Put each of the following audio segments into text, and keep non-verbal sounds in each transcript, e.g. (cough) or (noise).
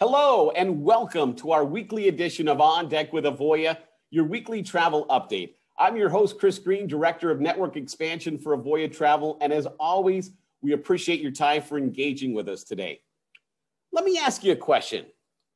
Hello, and welcome to our weekly edition of On Deck with Avoya, your weekly travel update. I'm your host, Chris Greene, Director of Network Expansion for Avoya Travel. And as always, we appreciate your time for engaging with us today. Let me ask you a question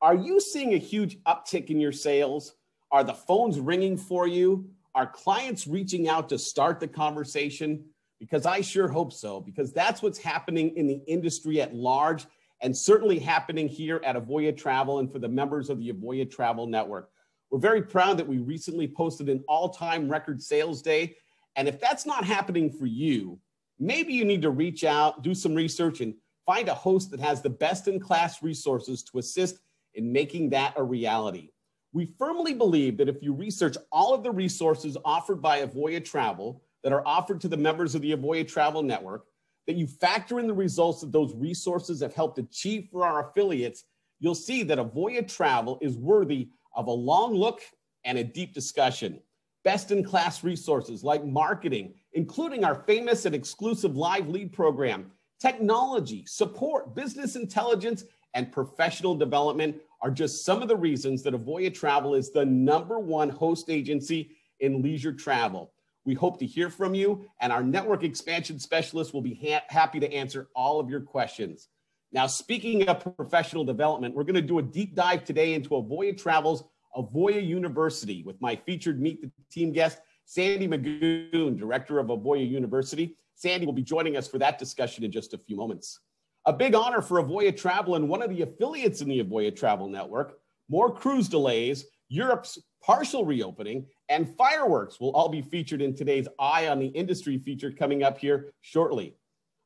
Are you seeing a huge uptick in your sales? Are the phones ringing for you? Are clients reaching out to start the conversation? Because I sure hope so, because that's what's happening in the industry at large and certainly happening here at Avoya Travel and for the members of the Avoya Travel Network. We're very proud that we recently posted an all time record sales day. And if that's not happening for you, maybe you need to reach out, do some research, and find a host that has the best in class resources to assist in making that a reality. We firmly believe that if you research all of the resources offered by Avoya Travel that are offered to the members of the Avoya Travel Network, that you factor in the results that those resources have helped achieve for our affiliates, you'll see that Avoya Travel is worthy of a long look and a deep discussion. Best in class resources like marketing, including our famous and exclusive live lead program, technology, support, business intelligence, and professional development are just some of the reasons that Avoya Travel is the number one host agency in leisure travel. We hope to hear from you, and our network expansion specialist will be ha- happy to answer all of your questions. Now, speaking of professional development, we're going to do a deep dive today into Avoya Travel's Avoya University with my featured Meet the Team guest, Sandi Magoon, Director of Avoya University. Sandi will be joining us for that discussion in just a few moments. A big honor for Avoya Travel and one of the affiliates in the Avoya Travel Network. More cruise delays, Europe's partial reopening, and fireworks will all be featured in today's Eye on the Industry feature coming up here shortly.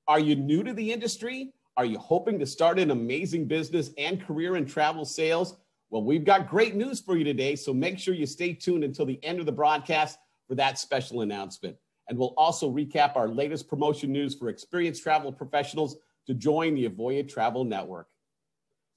Are you new to the industry? Are you hoping to start an amazing business and career in travel sales? Well, we've got great news for you today, so make sure you stay tuned until the end of the broadcast for that special announcement. And we'll also recap our latest promotion news for experienced travel professionals to join the Avoya Travel Network.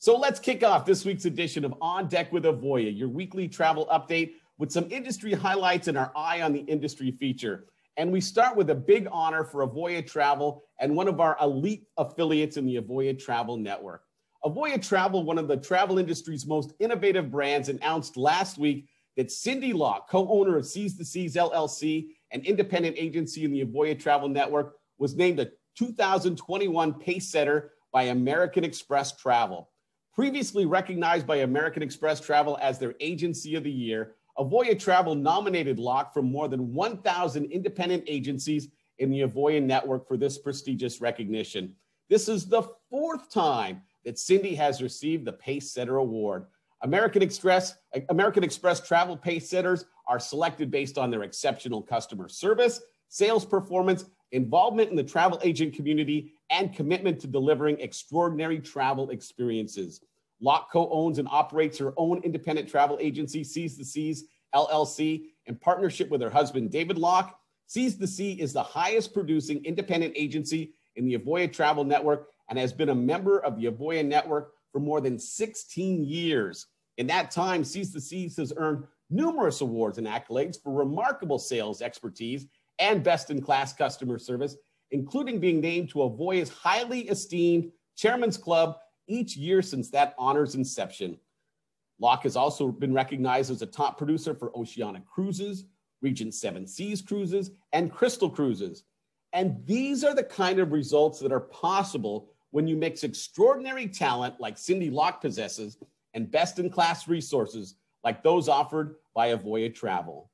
So let's kick off this week's edition of On Deck with Avoya, your weekly travel update with some industry highlights and our Eye on the Industry feature. And we start with a big honor for Avoya Travel and one of our elite affiliates in the Avoya Travel Network. Avoya Travel, one of the travel industry's most innovative brands, announced last week that Cindy Locke, co-owner of Seas the Seas LLC, an independent agency in the Avoya Travel Network, was named a 2021 Pace Setter by American Express Travel. Previously recognized by American Express Travel as their agency of the year, Avoya Travel nominated Locke from more than 1,000 independent agencies in the Avoya network for this prestigious recognition. This is the fourth time that Cindy has received the Pace Setter Award. American Express, American Express travel pace setters are selected based on their exceptional customer service, sales performance, involvement in the travel agent community, and commitment to delivering extraordinary travel experiences. Locke co-owns and operates her own independent travel agency, Seas the Seas LLC, in partnership with her husband, David Locke. Seas the Sea is the highest producing independent agency in the Avoya Travel Network and has been a member of the Avoya Network for more than 16 years. In that time, Seas the Seas has earned numerous awards and accolades for remarkable sales expertise and best in class customer service, including being named to Avoya's highly esteemed Chairman's Club each year since that honor's inception. Locke has also been recognized as a top producer for Oceania Cruises, Regent Seven Seas Cruises, and Crystal Cruises. And these are the kind of results that are possible when you mix extraordinary talent like Cindy Locke possesses and best in class resources like those offered by Avoya Travel.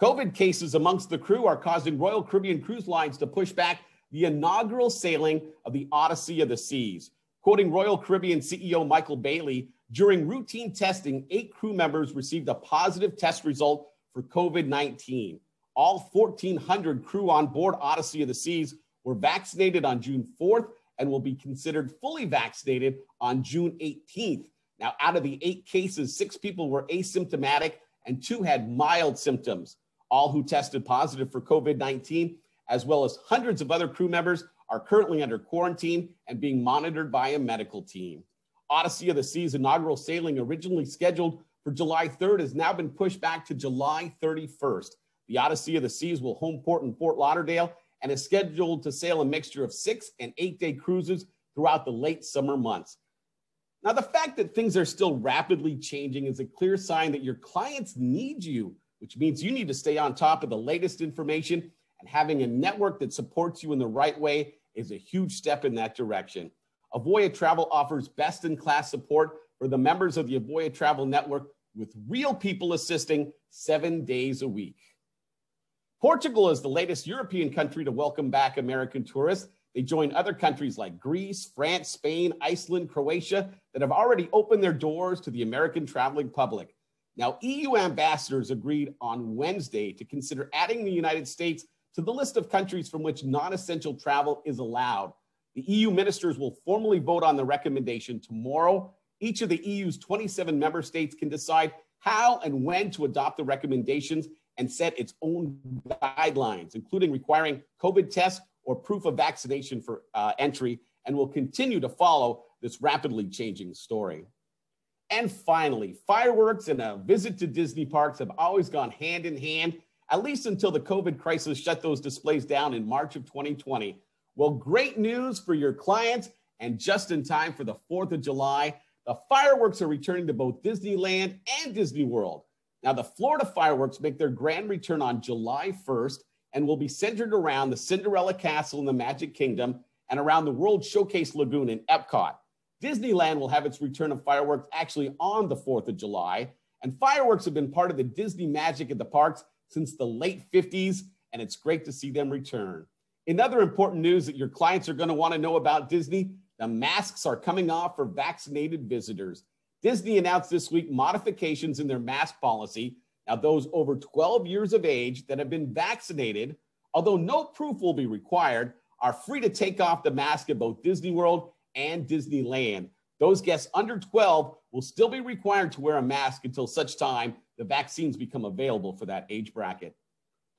COVID cases amongst the crew are causing Royal Caribbean Cruise Lines to push back the inaugural sailing of the Odyssey of the Seas. Quoting Royal Caribbean CEO Michael Bayley, during routine testing, eight crew members received a positive test result for COVID 19. All 1,400 crew on board Odyssey of the Seas were vaccinated on June 4th and will be considered fully vaccinated on June 18th. Now, out of the eight cases, six people were asymptomatic and two had mild symptoms. All who tested positive for COVID 19, as well as hundreds of other crew members, are currently under quarantine and being monitored by a medical team. Odyssey of the Seas inaugural sailing, originally scheduled for July 3rd, has now been pushed back to July 31st. The Odyssey of the Seas will home port in Fort Lauderdale and is scheduled to sail a mixture of six and eight day cruises throughout the late summer months. Now, the fact that things are still rapidly changing is a clear sign that your clients need you, which means you need to stay on top of the latest information and having a network that supports you in the right way is a huge step in that direction. Avoya Travel offers best in class support for the members of the Avoya Travel Network with real people assisting seven days a week. Portugal is the latest European country to welcome back American tourists. They join other countries like Greece, France, Spain, Iceland, Croatia that have already opened their doors to the American traveling public. Now, EU ambassadors agreed on Wednesday to consider adding the United States to the list of countries from which non essential travel is allowed. The EU ministers will formally vote on the recommendation tomorrow. Each of the EU's 27 member states can decide how and when to adopt the recommendations and set its own guidelines, including requiring COVID tests or proof of vaccination for uh, entry, and will continue to follow this rapidly changing story. And finally, fireworks and a visit to Disney parks have always gone hand in hand, at least until the COVID crisis shut those displays down in March of 2020. Well, great news for your clients and just in time for the 4th of July. The fireworks are returning to both Disneyland and Disney World. Now, the Florida fireworks make their grand return on July 1st and will be centered around the Cinderella Castle in the Magic Kingdom and around the World Showcase Lagoon in Epcot. Disneyland will have its return of fireworks actually on the 4th of July. And fireworks have been part of the Disney magic at the parks since the late 50s, and it's great to see them return. In other important news that your clients are going to want to know about Disney, the masks are coming off for vaccinated visitors. Disney announced this week modifications in their mask policy. Now, those over 12 years of age that have been vaccinated, although no proof will be required, are free to take off the mask at both Disney World and Disneyland. Those guests under 12 will still be required to wear a mask until such time the vaccines become available for that age bracket.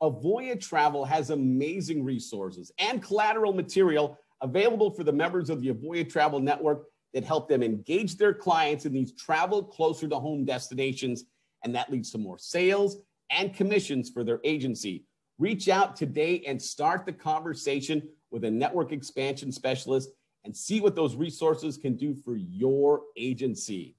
Avoya Travel has amazing resources and collateral material available for the members of the Avoya Travel Network that help them engage their clients in these travel closer to home destinations. And that leads to more sales and commissions for their agency. Reach out today and start the conversation with a network expansion specialist and see what those resources can do for your agency.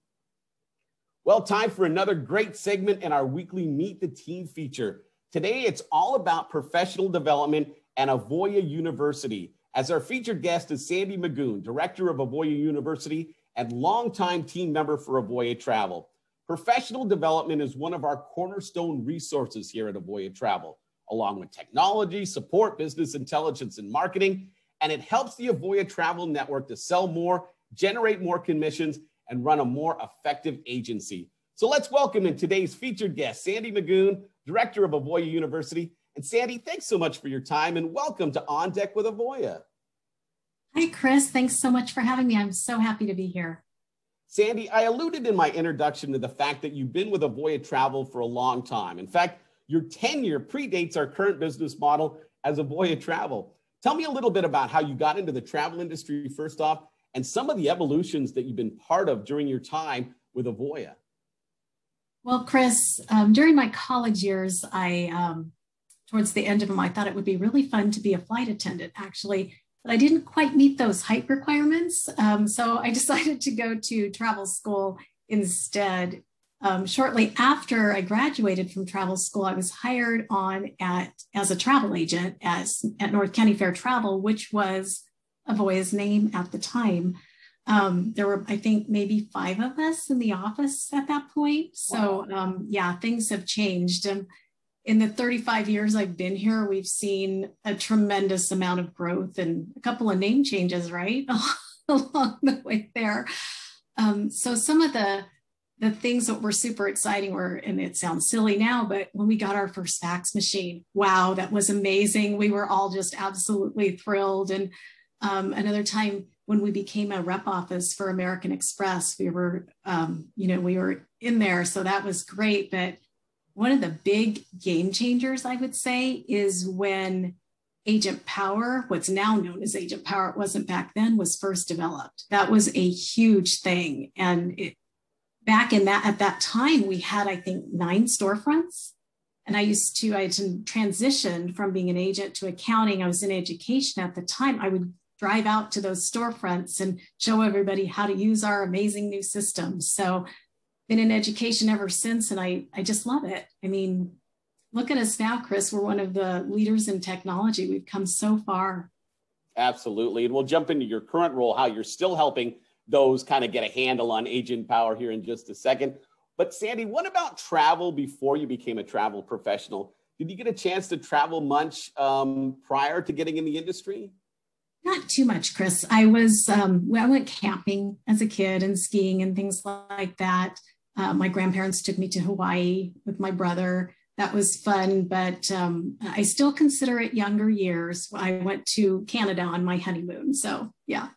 Well, time for another great segment in our weekly Meet the Team feature. Today, it's all about professional development and Avoya University. As our featured guest is Sandi Magoon, director of Avoya University and longtime team member for Avoya Travel. Professional development is one of our cornerstone resources here at Avoya Travel, along with technology, support, business intelligence, and marketing. And it helps the Avoya Travel Network to sell more, generate more commissions, and run a more effective agency. So let's welcome in today's featured guest, Sandi Magoon, director of Avoya University. And Sandi, thanks so much for your time and welcome to On Deck with Avoya. Hi, Chris. Thanks so much for having me. I'm so happy to be here. Sandi, I alluded in my introduction to the fact that you've been with Avoya Travel for a long time. In fact, your tenure predates our current business model as Avoya Travel. Tell me a little bit about how you got into the travel industry, first off, and some of the evolutions that you've been part of during your time with Avoya. Well, Chris, um, during my college years, I, um, towards the end of them, I thought it would be really fun to be a flight attendant, actually, but I didn't quite meet those height requirements. Um, so I (laughs) decided to go to travel school instead. Um, shortly after I graduated from travel school, I was hired on at as a travel agent as, at North County Fair Travel, which was Avoya's name at the time. Um, there were, I think, maybe five of us in the office at that point. So, um, yeah, things have changed. And in the 35 years I've been here, we've seen a tremendous amount of growth and a couple of name changes, right, (laughs) along the way there. Um, so, some of the the things that were super exciting were, and it sounds silly now, but when we got our first fax machine, wow, that was amazing. We were all just absolutely thrilled. And um, another time when we became a rep office for American Express, we were, um, you know, we were in there. So that was great. But one of the big game changers, I would say, is when Agent Power, what's now known as Agent Power, it wasn't back then, was first developed. That was a huge thing. And it, back in that, at that time, we had, I think, nine storefronts. And I used to, I had from being an agent to accounting. I was in education at the time. I would drive out to those storefronts and show everybody how to use our amazing new systems. So been in education ever since and I, I just love it. I mean, look at us now, Chris. We're one of the leaders in technology. We've come so far. Absolutely. And we'll jump into your current role, how you're still helping those kind of get a handle on agent power here in just a second. But Sandi, what about travel before you became a travel professional? Did you get a chance to travel much um, prior to getting in the industry? Not too much, Chris. I was um, I went camping as a kid and skiing and things like that. Uh, my grandparents took me to Hawaii with my brother. That was fun, but um, I still consider it younger years. I went to Canada on my honeymoon. So, yeah.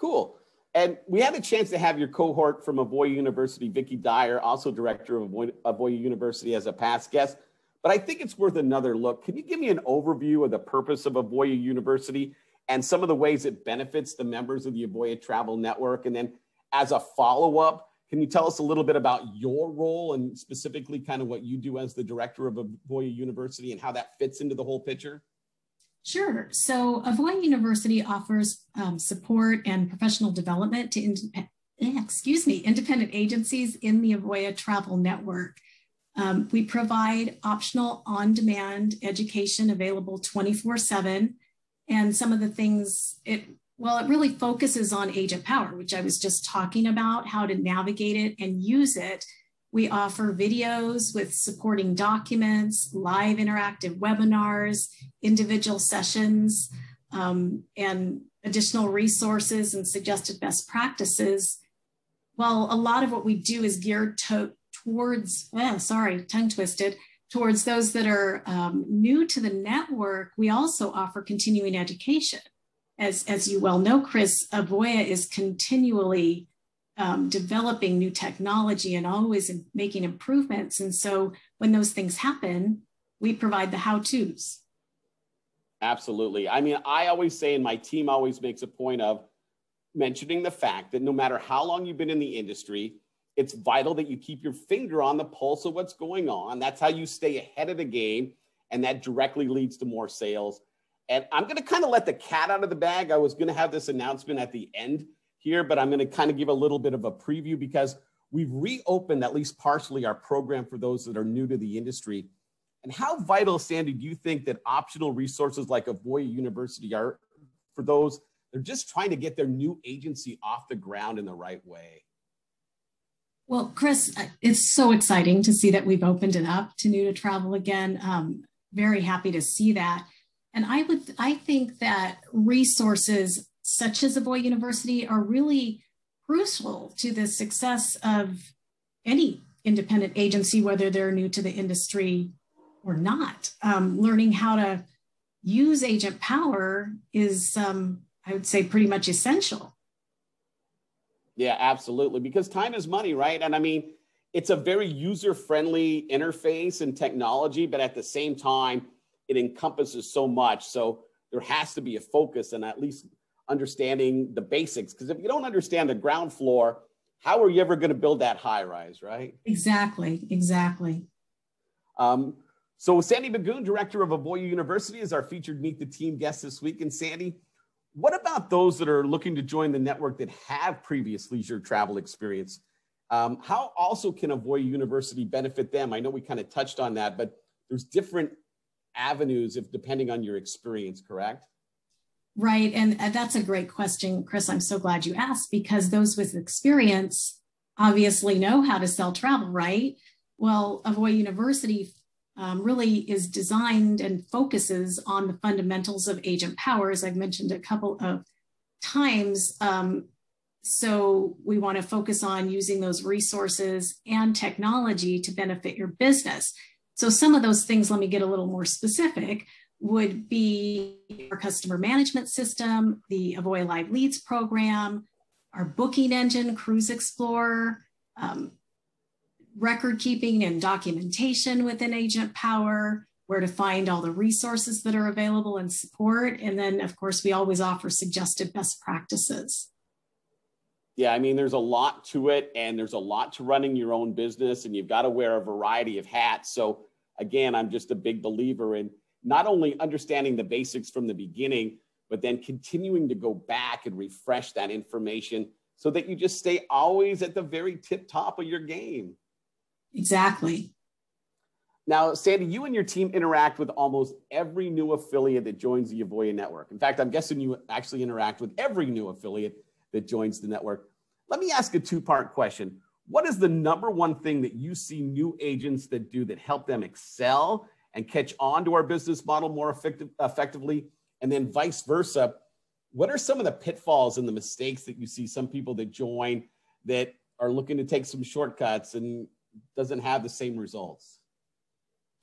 Cool. And we had a chance to have your cohort from Avoya University, Vicki Dyer, also director of Avoya University, as a past guest. But I think it's worth another look. Can you give me an overview of the purpose of Avoya University and some of the ways it benefits the members of the Avoya Travel Network? And then, as a follow up, can you tell us a little bit about your role and specifically kind of what you do as the director of Avoya University and how that fits into the whole picture? Sure. So Avoya University offers um, support and professional development to independent, eh, excuse me, independent agencies in the Avoya Travel Network. Um, we provide optional on-demand education available 24/7, and some of the things it well, it really focuses on Agent Power, which I was just talking about, how to navigate it and use it. We offer videos with supporting documents, live interactive webinars, individual sessions, um, and additional resources and suggested best practices. Well, a lot of what we do is geared to, towards, oh, sorry, tongue twisted, towards those that are um, new to the network. We also offer continuing education as, as you well know, Chris, Avoya is continually um, developing new technology and always making improvements. And so when those things happen, we provide the how to's. Absolutely. I mean, I always say, and my team always makes a point of mentioning the fact that no matter how long you've been in the industry, it's vital that you keep your finger on the pulse of what's going on. That's how you stay ahead of the game. And that directly leads to more sales and I'm going to kind of let the cat out of the bag. I was going to have this announcement at the end here, but I'm going to kind of give a little bit of a preview because we've reopened at least partially our program for those that are new to the industry. And how vital, Sandi, do you think that optional resources like Avoya University are for those they're just trying to get their new agency off the ground in the right way? Well, Chris, it's so exciting to see that we've opened it up to new to travel again. Um, very happy to see that. And I would, I think that resources such as Avoya University are really crucial to the success of any independent agency, whether they're new to the industry or not. Um, learning how to use agent power is, um, I would say, pretty much essential. Yeah, absolutely. Because time is money, right? And I mean, it's a very user friendly interface and technology, but at the same time, it encompasses so much. So there has to be a focus and at least understanding the basics. Because if you don't understand the ground floor, how are you ever going to build that high rise, right? Exactly, exactly. Um, so Sandi Magoon, director of Avoya University, is our featured Meet the Team guest this week. And Sandi, what about those that are looking to join the network that have previous leisure travel experience? Um, how also can Avoya University benefit them? I know we kind of touched on that, but there's different avenues if depending on your experience, correct? Right. And that's a great question, Chris. I'm so glad you asked because those with experience obviously know how to sell travel, right? Well, Avoya University um, really is designed and focuses on the fundamentals of agent power, as I've mentioned a couple of times. Um, so we want to focus on using those resources and technology to benefit your business. So some of those things, let me get a little more specific, would be our customer management system, the Avoya Live Leads program, our booking engine, Cruise Explorer, um, record keeping and documentation within Agent Power, where to find all the resources that are available and support. And then, of course, we always offer suggested best practices. Yeah, I mean, there's a lot to it, and there's a lot to running your own business, and you've got to wear a variety of hats. So, again, I'm just a big believer in not only understanding the basics from the beginning, but then continuing to go back and refresh that information so that you just stay always at the very tip top of your game. Exactly. Now, Sandi, you and your team interact with almost every new affiliate that joins the Avoya network. In fact, I'm guessing you actually interact with every new affiliate that joins the network. Let me ask a two part question. What is the number one thing that you see new agents that do that help them excel and catch on to our business model more effective, effectively? And then vice versa, what are some of the pitfalls and the mistakes that you see some people that join that are looking to take some shortcuts and doesn't have the same results?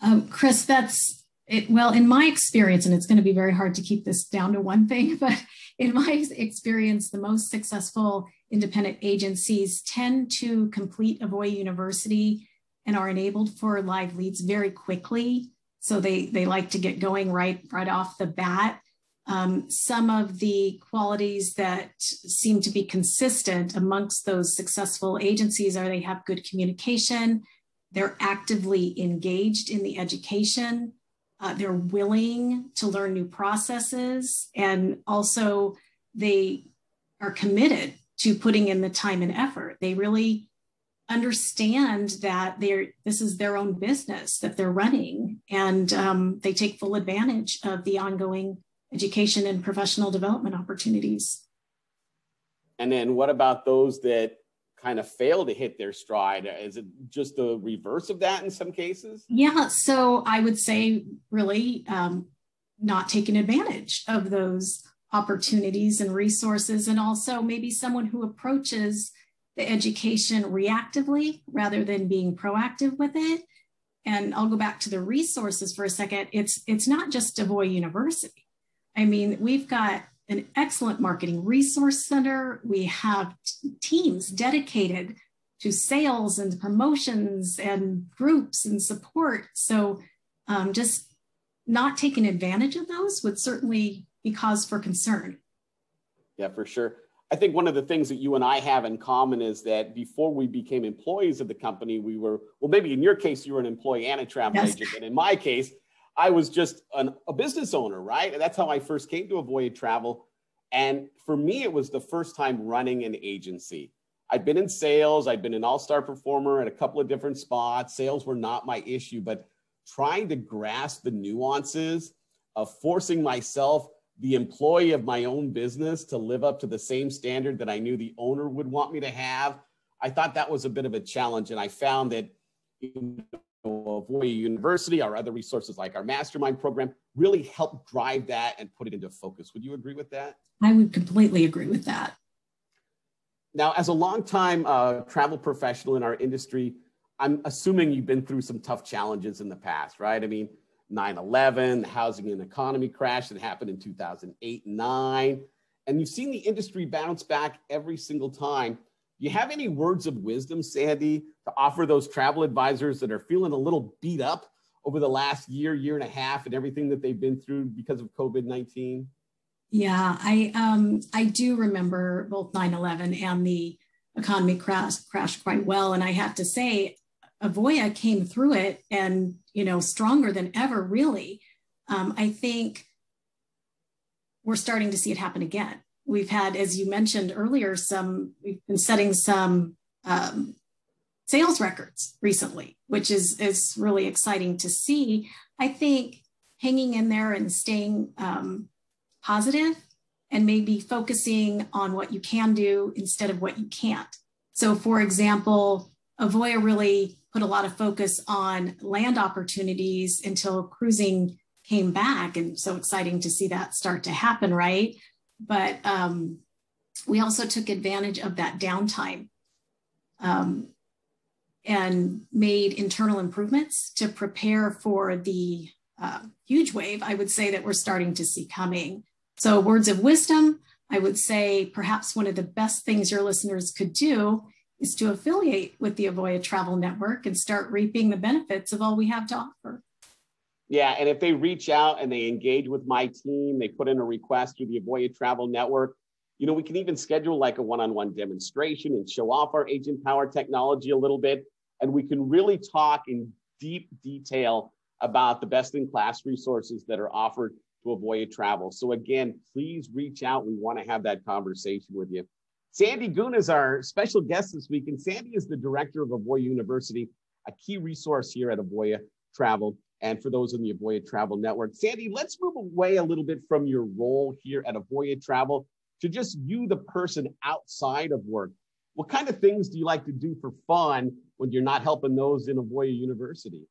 Um, Chris, that's it. Well, in my experience, and it's going to be very hard to keep this down to one thing, (laughs) but in my experience, the most successful independent agencies tend to complete Avoya University and are enabled for live leads very quickly. So they, they like to get going right, right off the bat. Um, some of the qualities that seem to be consistent amongst those successful agencies are they have good communication, they're actively engaged in the education, uh, they're willing to learn new processes, and also they are committed to putting in the time and effort. They really understand that they're this is their own business that they're running, and um, they take full advantage of the ongoing education and professional development opportunities. And then what about those that kind of fail to hit their stride? Is it just the reverse of that in some cases? Yeah, so I would say really um, not taking advantage of those opportunities and resources, and also maybe someone who approaches the education reactively rather than being proactive with it. And I'll go back to the resources for a second. It's it's not just Avoya University. I mean, we've got an excellent marketing resource center. We have teams dedicated to sales and promotions and groups and support. So um, just not taking advantage of those would certainly be cause for concern. Yeah, for sure. I think one of the things that you and I have in common is that before we became employees of the company, we were, well, maybe in your case, you were an employee and a travel yes. agent. And in my case, I was just an, a business owner, right? And that's how I first came to Avoya Travel. And for me, it was the first time running an agency. I'd been in sales, I'd been an all star performer at a couple of different spots. Sales were not my issue, but trying to grasp the nuances of forcing myself, the employee of my own business, to live up to the same standard that I knew the owner would want me to have, I thought that was a bit of a challenge. And I found that Avoya University, our other resources like our mastermind program, really help drive that and put it into focus. Would you agree with that? I would completely agree with that. Now, as a longtime uh, travel professional in our industry, I'm assuming you've been through some tough challenges in the past, right? I mean, 9 11, the housing and economy crash that happened in 2008 9. And you've seen the industry bounce back every single time you have any words of wisdom, Sandi, to offer those travel advisors that are feeling a little beat up over the last year, year and a half, and everything that they've been through because of COVID 19? Yeah, I um, I do remember both 9/11 and the economy crash crashed quite well, and I have to say, Avoya came through it and you know stronger than ever. Really, um, I think we're starting to see it happen again we've had, as you mentioned earlier, some we've been setting some um, sales records recently, which is is really exciting to see. I think hanging in there and staying um, positive and maybe focusing on what you can do instead of what you can't. So, for example, Avoya really put a lot of focus on land opportunities until cruising came back. And so exciting to see that start to happen, right? But um, we also took advantage of that downtime um, and made internal improvements to prepare for the uh, huge wave I would say that we're starting to see coming. So, words of wisdom, I would say perhaps one of the best things your listeners could do is to affiliate with the Avoya Travel Network and start reaping the benefits of all we have to offer. Yeah, and if they reach out and they engage with my team, they put in a request through the Avoya Travel Network, you know, we can even schedule like a one-on-one demonstration and show off our agent power technology a little bit. And we can really talk in deep detail about the best in class resources that are offered to Avoya Travel. So again, please reach out. We want to have that conversation with you. Sandi Goon is our special guest this week, and Sandi is the director of Avoya University, a key resource here at Avoya Travel and for those in the Avoya Travel Network. Sandi, let's move away a little bit from your role here at Avoya Travel to just you, the person outside of work. What kind of things do you like to do for fun when you're not helping those in Avoya University?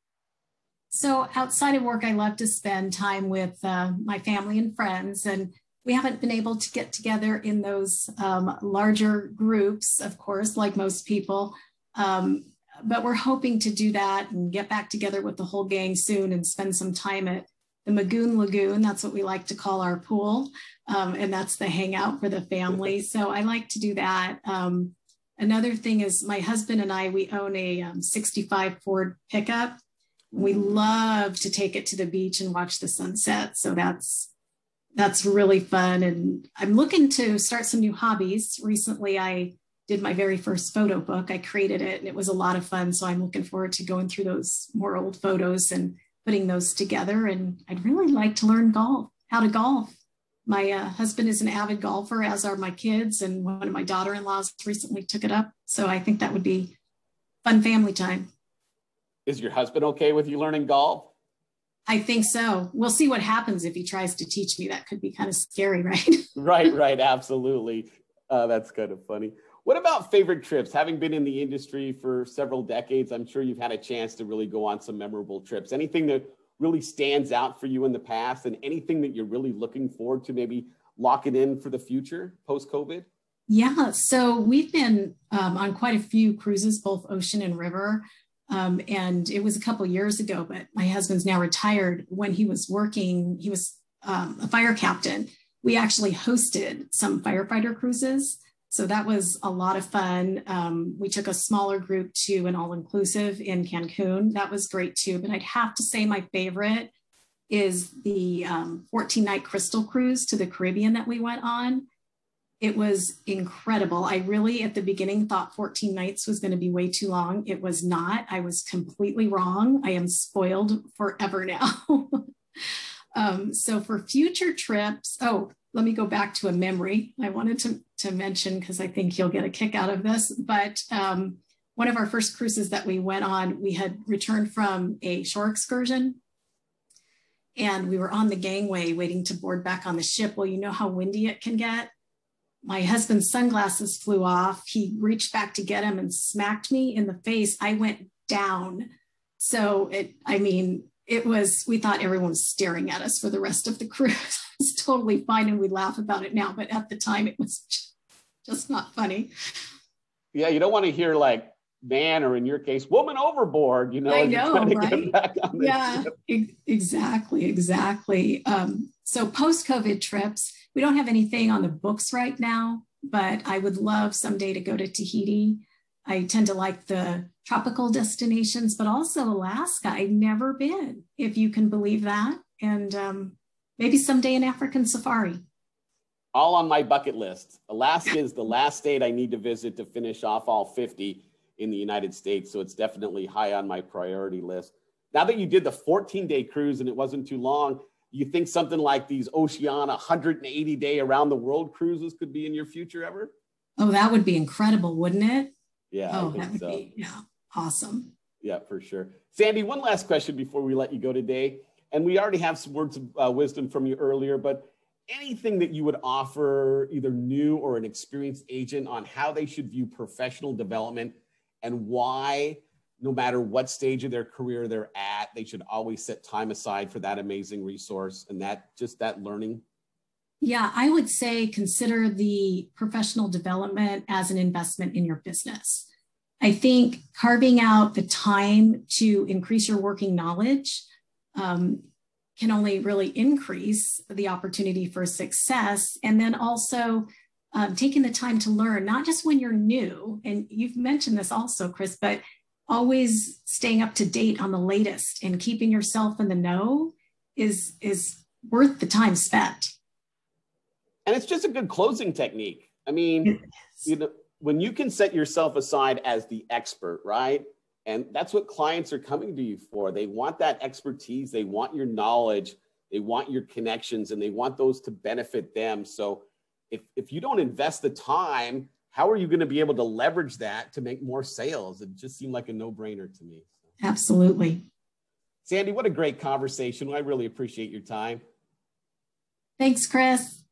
So outside of work, I love to spend time with uh, my family and friends, and we haven't been able to get together in those um, larger groups, of course, like most people. Um, but we're hoping to do that and get back together with the whole gang soon and spend some time at the Magoon Lagoon. That's what we like to call our pool, um, and that's the hangout for the family. So I like to do that. Um, another thing is my husband and I we own a um, 65 Ford pickup we love to take it to the beach and watch the sunset. So that's that's really fun. And I'm looking to start some new hobbies. Recently, I did my very first photo book. I created it and it was a lot of fun. So I'm looking forward to going through those more old photos and putting those together. And I'd really like to learn golf, how to golf. My uh, husband is an avid golfer, as are my kids, and one of my daughter in laws recently took it up. So I think that would be fun family time. Is your husband okay with you learning golf? I think so. We'll see what happens if he tries to teach me. That could be kind of scary, (laughs) right? right, right. Absolutely. Uh, (laughs) that's kind of funny. What about favorite trips? Having been in the industry for several decades, I'm sure you've had a chance to really go on some memorable trips. Anything that really stands out for you in the past and anything that you're really looking forward to maybe locking in for the future post COVID? Yeah, so we've been um, on quite a few cruises, both ocean and river. Um, and it was a couple years ago, but my husband's now retired. When he was working, he was um, a fire captain. We actually hosted some firefighter cruises. So that was a lot of fun. Um, we took a smaller group to an all inclusive in Cancun. That was great too. But I'd have to say my favorite is the um, 14 night crystal cruise to the Caribbean that we went on. It was incredible. I really, at the beginning, thought 14 nights was going to be way too long. It was not. I was completely wrong. I am spoiled forever now. (laughs) um, so, for future trips, oh, let me go back to a memory I wanted to, to mention because I think you'll get a kick out of this. But um, one of our first cruises that we went on, we had returned from a shore excursion and we were on the gangway waiting to board back on the ship. Well, you know how windy it can get my husband's sunglasses flew off. He reached back to get him and smacked me in the face. I went down. So it, I mean, it was, we thought everyone was staring at us for the rest of the cruise. (laughs) it's totally fine and we laugh about it now, but at the time it was just not funny. Yeah, you don't want to hear like man or in your case, woman overboard, you know, I know, right? yeah, e- exactly, exactly. Um, so post COVID trips, we don't have anything on the books right now, but I would love someday to go to Tahiti. I tend to like the tropical destinations, but also Alaska. I've never been, if you can believe that. And um, maybe someday an African safari. All on my bucket list. Alaska is the last state I need to visit to finish off all 50 in the United States. So it's definitely high on my priority list. Now that you did the 14 day cruise and it wasn't too long, you think something like these Oceania 180 day around the world cruises could be in your future ever? Oh, that would be incredible, wouldn't it? Yeah. Oh, that would so. be yeah, awesome. Yeah, for sure. Sandi, one last question before we let you go today. And we already have some words of uh, wisdom from you earlier, but anything that you would offer either new or an experienced agent on how they should view professional development and why no matter what stage of their career they're at, they should always set time aside for that amazing resource and that just that learning? Yeah, I would say consider the professional development as an investment in your business. I think carving out the time to increase your working knowledge um, can only really increase the opportunity for success. And then also um, taking the time to learn, not just when you're new, and you've mentioned this also, Chris, but always staying up to date on the latest and keeping yourself in the know is is worth the time spent and it's just a good closing technique i mean you know when you can set yourself aside as the expert right and that's what clients are coming to you for they want that expertise they want your knowledge They want your connections and they want those to benefit them. So if, if you don't invest the time, how are you going to be able to leverage that to make more sales? It just seemed like a no brainer to me. Absolutely. Sandi, what a great conversation. I really appreciate your time. Thanks, Chris.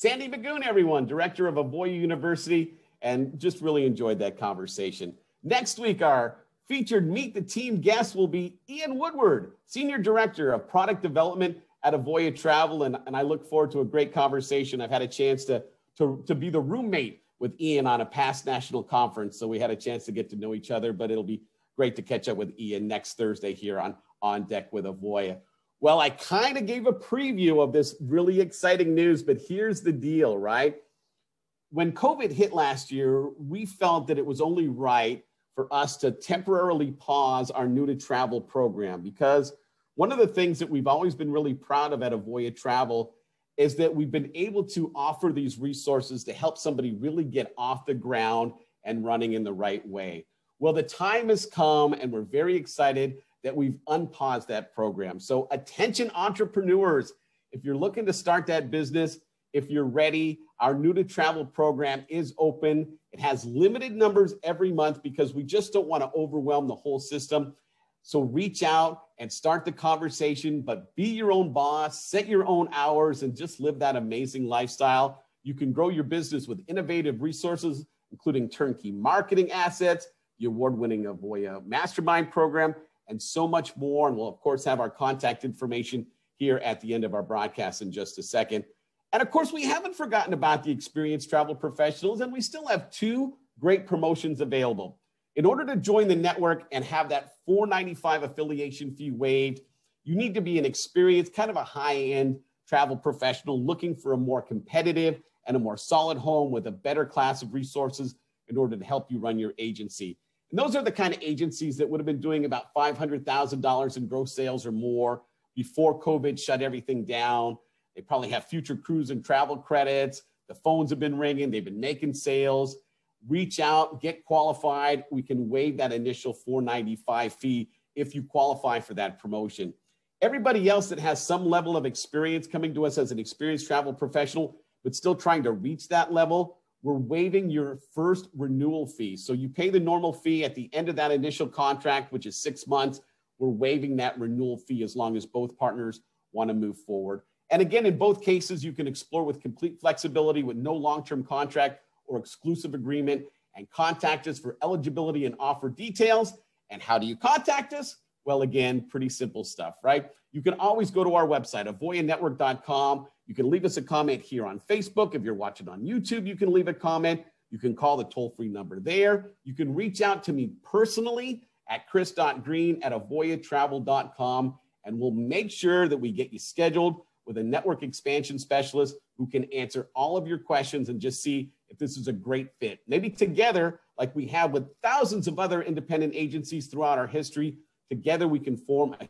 Sandi Magoon, everyone, director of Avoya University, and just really enjoyed that conversation. Next week, our featured Meet the Team guest will be Ian Woodward, Senior Director of Product Development at Avoya Travel. And, and I look forward to a great conversation. I've had a chance to, to, to be the roommate with Ian on a past national conference. So we had a chance to get to know each other, but it'll be great to catch up with Ian next Thursday here on On Deck with Avoya. Well, I kind of gave a preview of this really exciting news, but here's the deal, right? When COVID hit last year, we felt that it was only right for us to temporarily pause our new to travel program because one of the things that we've always been really proud of at Avoya Travel is that we've been able to offer these resources to help somebody really get off the ground and running in the right way. Well, the time has come, and we're very excited that we've unpaused that program. So, attention entrepreneurs, if you're looking to start that business, if you're ready, our new to travel program is open. It has limited numbers every month because we just don't want to overwhelm the whole system. So reach out and start the conversation, but be your own boss, set your own hours, and just live that amazing lifestyle. You can grow your business with innovative resources, including turnkey marketing assets, the award winning Avoya Mastermind program, and so much more. And we'll, of course, have our contact information here at the end of our broadcast in just a second. And of course, we haven't forgotten about the experienced travel professionals, and we still have two great promotions available. In order to join the network and have that 495 affiliation fee waived, you need to be an experienced, kind of a high-end travel professional looking for a more competitive and a more solid home with a better class of resources in order to help you run your agency. And those are the kind of agencies that would have been doing about $500,000 in gross sales or more before COVID shut everything down. They probably have future cruise and travel credits. The phones have been ringing. They've been making sales reach out, get qualified. We can waive that initial 495 fee if you qualify for that promotion. Everybody else that has some level of experience coming to us as an experienced travel professional, but still trying to reach that level, we're waiving your first renewal fee. So you pay the normal fee at the end of that initial contract, which is six months. We're waiving that renewal fee as long as both partners want to move forward. And again, in both cases, you can explore with complete flexibility with no long term contract or exclusive agreement and contact us for eligibility and offer details. And how do you contact us? Well, again, pretty simple stuff, right? You can always go to our website, avoyanetwork.com. You can leave us a comment here on Facebook. If you're watching on YouTube, you can leave a comment. You can call the toll free number there. You can reach out to me personally at chris.green at avoyatravel.com, and we'll make sure that we get you scheduled with a network expansion specialist who can answer all of your questions and just see if this is a great fit. Maybe together, like we have with thousands of other independent agencies throughout our history, together we can form a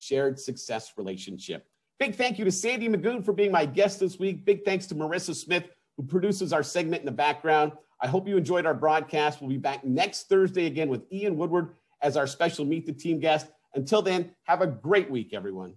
shared success relationship. Big thank you to Sandi Magoon for being my guest this week. Big thanks to Marissa Smith, who produces our segment in the background. I hope you enjoyed our broadcast. We'll be back next Thursday again with Ian Woodward as our special Meet the Team guest. Until then, have a great week, everyone.